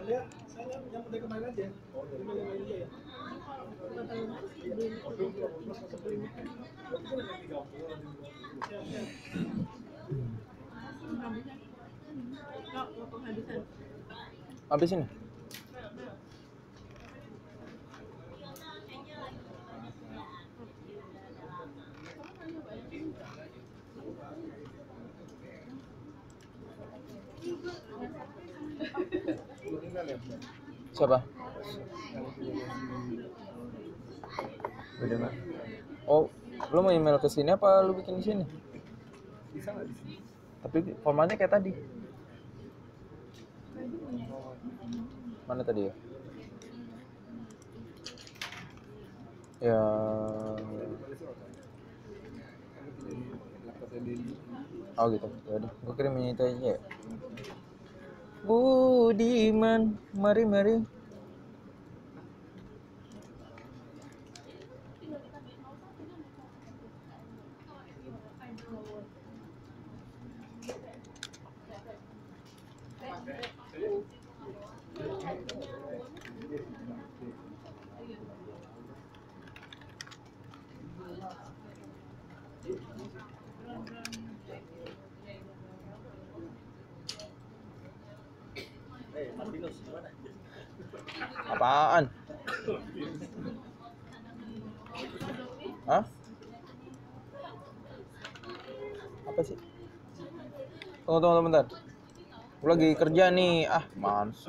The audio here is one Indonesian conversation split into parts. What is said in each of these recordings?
Ada, saya yang kemarin aja. Oh, ya. Oh, belum, belum, belum masuk ini. Berarti kan ada tiga puluh. Siap, siap. Habis ini. Siapa? Nggak? Oh, lu mau email ke sini apa lu bikin di sini? Bisa nggak di sini? Tapi formatnya kayak tadi. Mana tadi ya? Ya. Oh gitu. Ya udah, gua kirim ini aja ya. Budiman, mari mari. Apaan? Hah? Apa sih? Tunggu, tunggu, bentar. Gue lagi kerja nih. Ah, mans.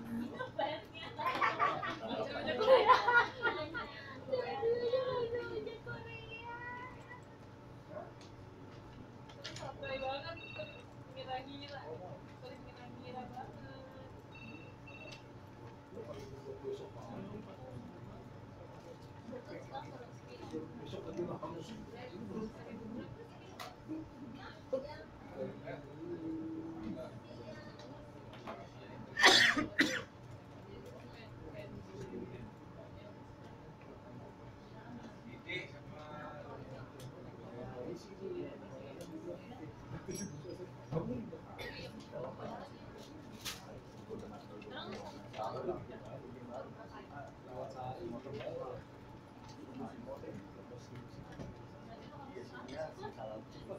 Oh.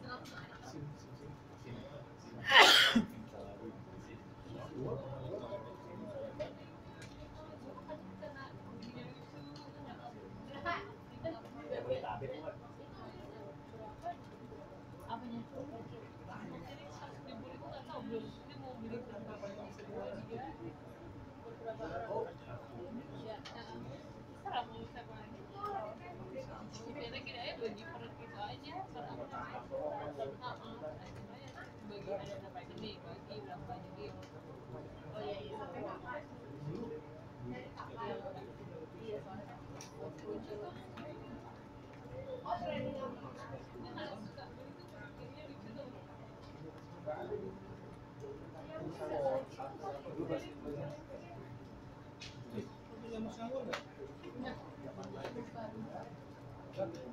Oh. Gracias.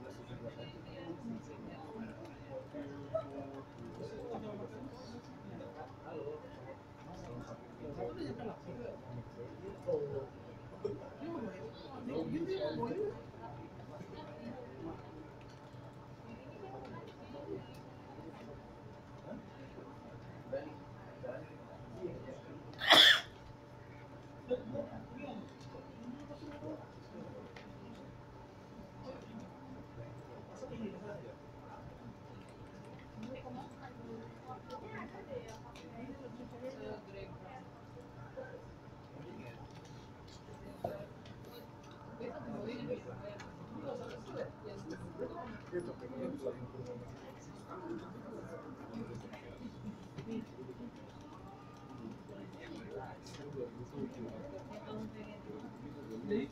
Eh,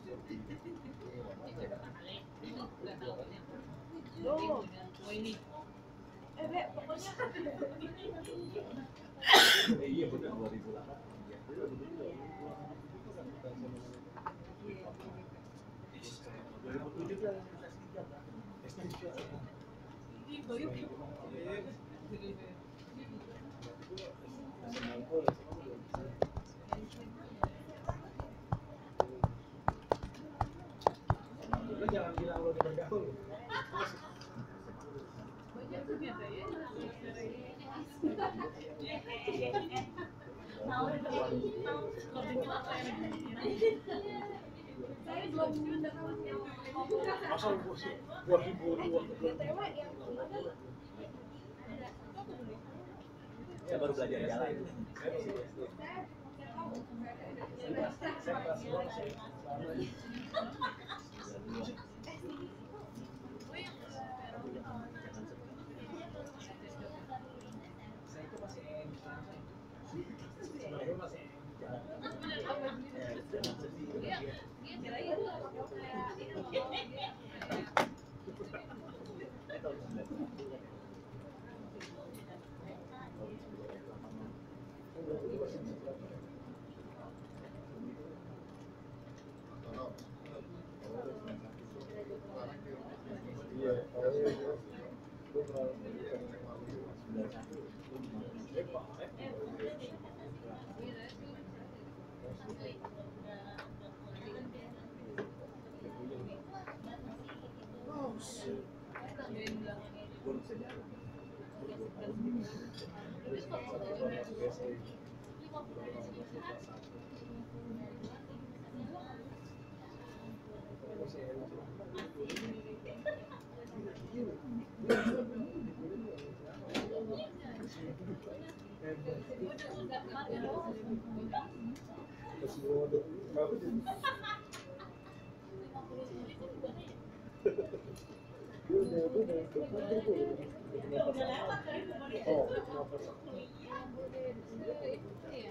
iya benar 2008 Lu jangan bilang lu udah bergaul. Masa lu sih 2002 Saya baru belajar jalan. Saya Oh, no,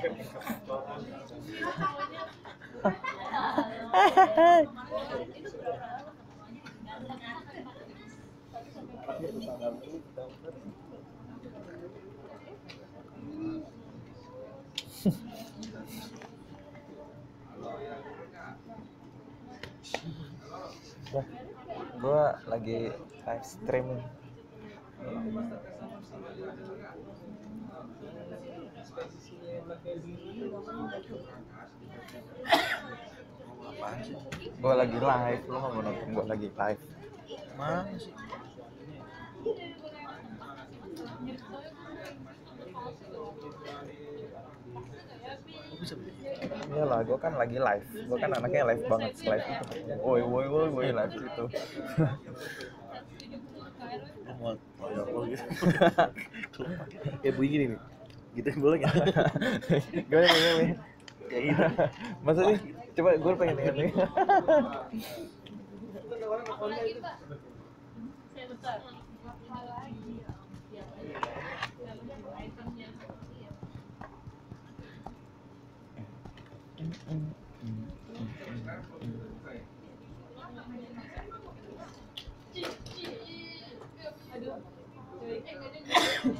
Dah, gua lagi live streaming. Apaan sih? Gua lagi live, lu nggak mau nonton gua lagi live. Mana sih? Iya lah, gua kan lagi live. Gua kan anaknya live banget, live itu. Woi, woi, woi, woi, live itu. Gitu. Kayak bunyi gini nih. Gitu boleh nggak? Gimana, gimana, gimana? Kayak gitu. Masa sih? Coba gue pengen denger nih.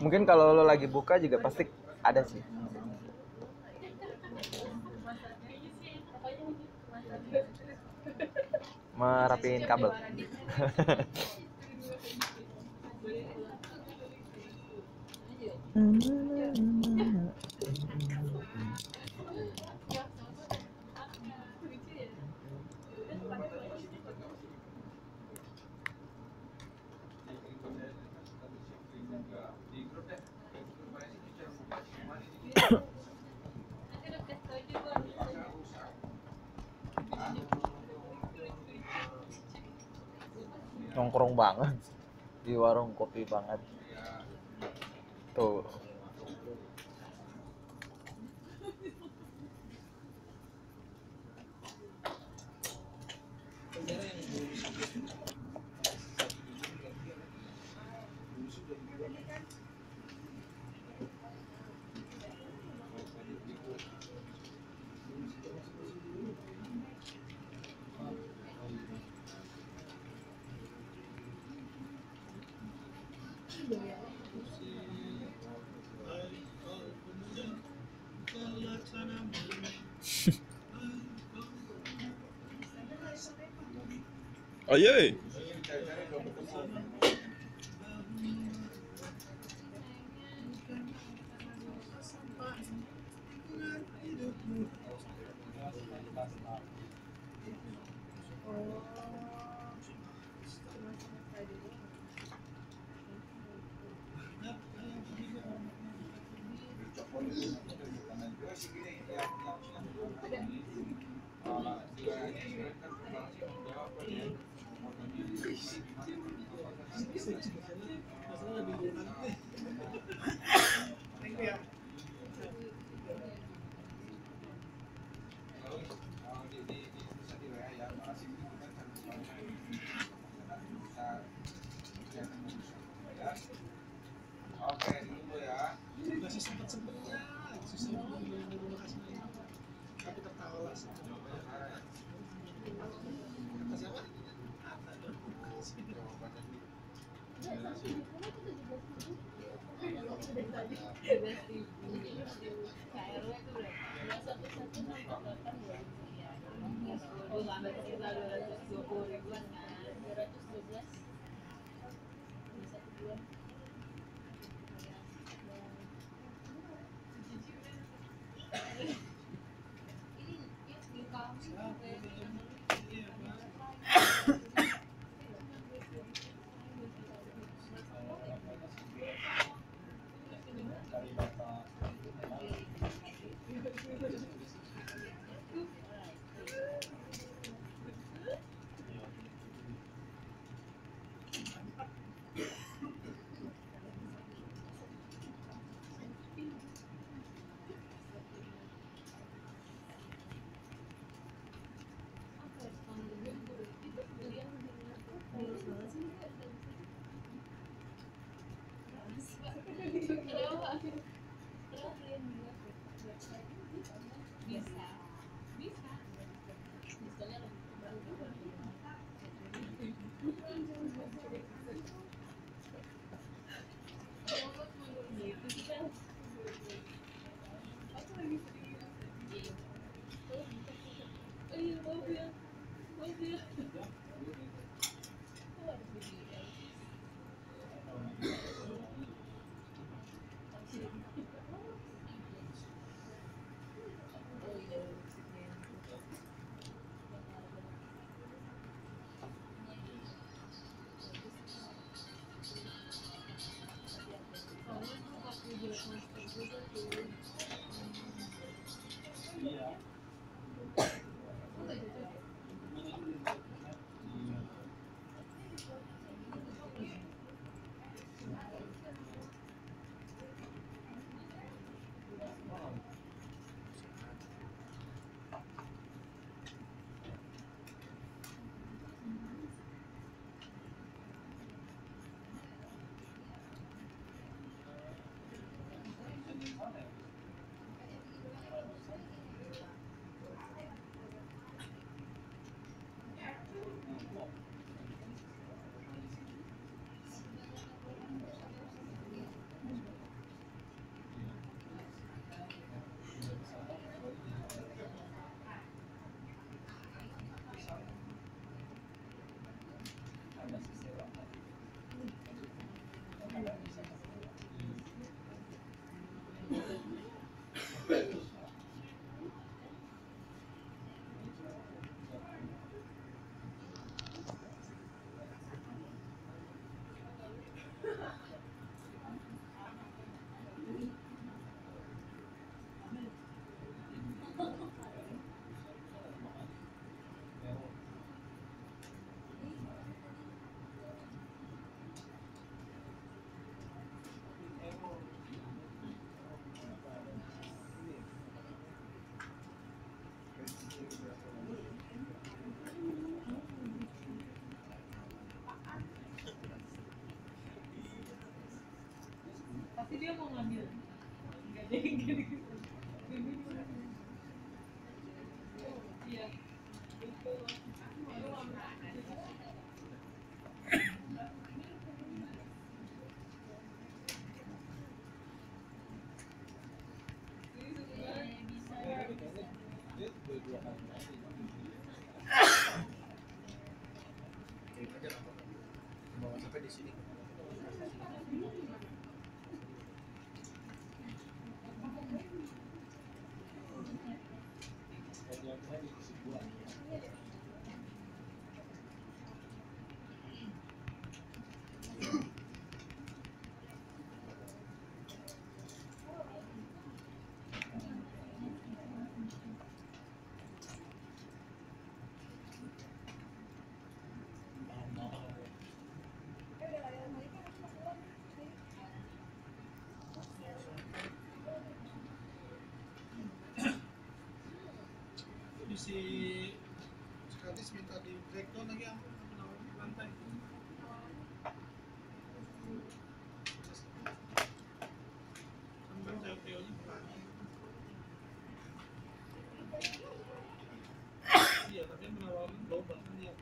mungkin kalau lo lagi buka juga pasti ada sih merapiin kabel mm. Banget. Di warung kopi banget. Tuh Ay ay. Aye. Oke, nambah 220 ribuan kan 212 bisa ini di kamu pasti dia mau ngambil enggak deh gini Jadi si minta di breakdown lagi di lantai. Iya, tapi yang.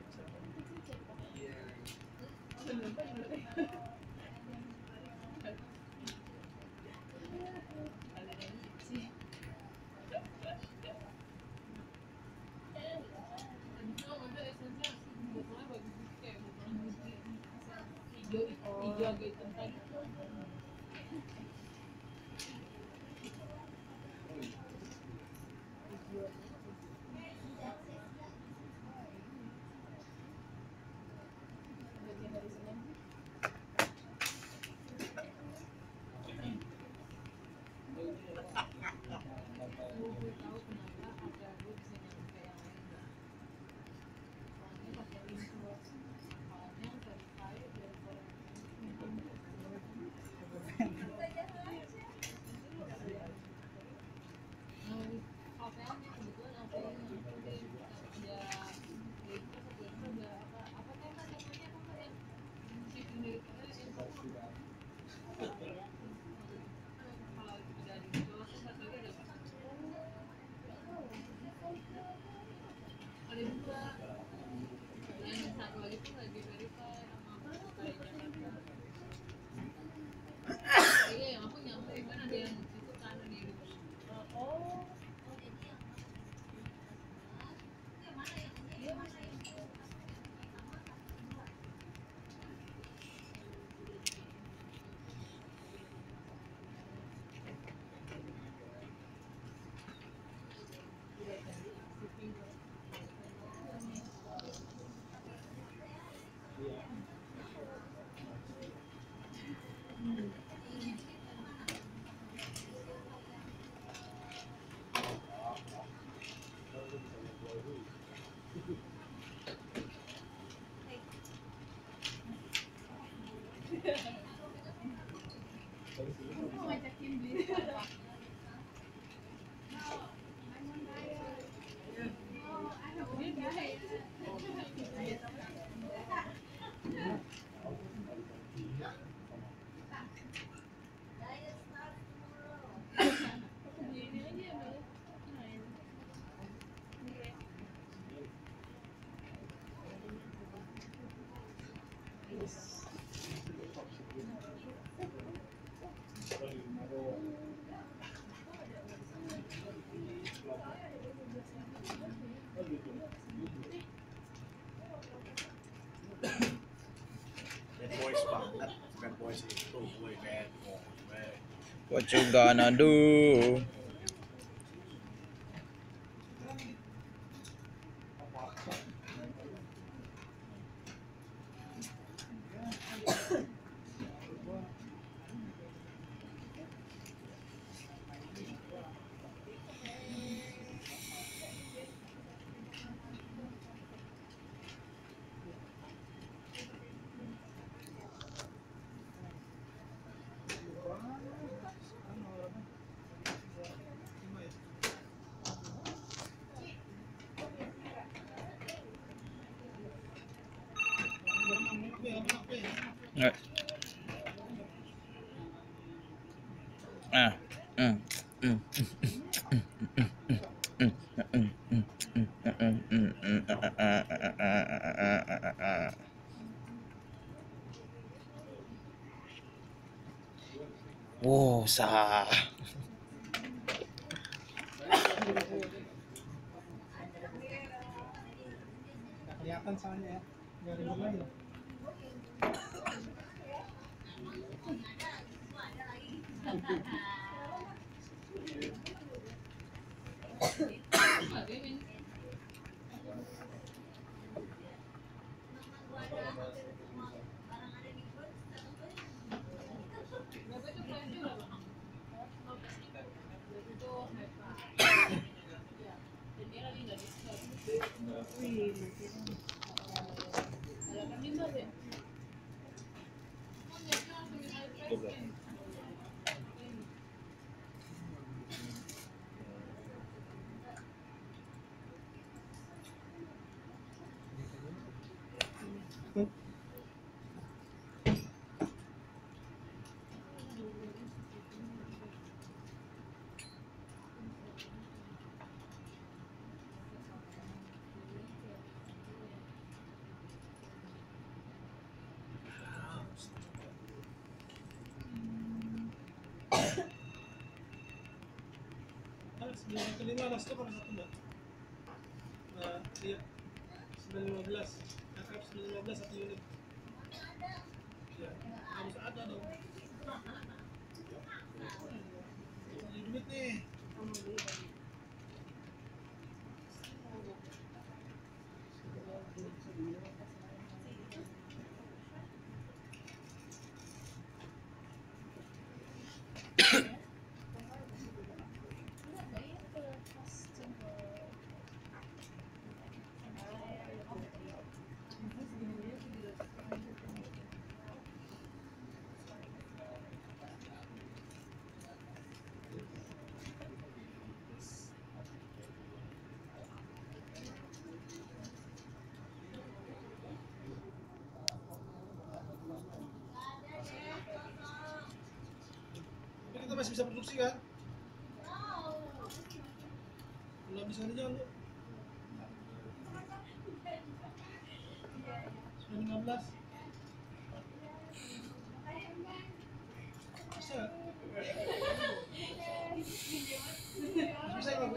What you gonna do? 啥 and 95 alas itu kan satu mbak nah iya. 915 akrab 915 satu unit ya harus ada dong. Nah, Jadi duit nih. masih bisa produksi kan belum bisa jalan tuh 15? bisa bisa nggak bu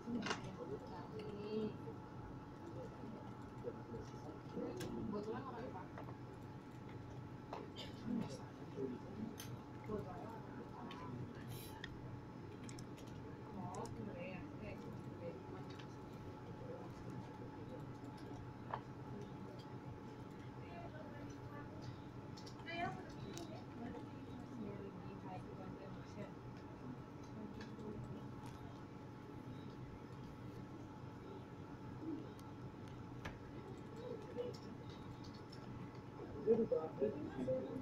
Thank you. ಕೊಡುದು ಅಂತ ಹೇಳಿ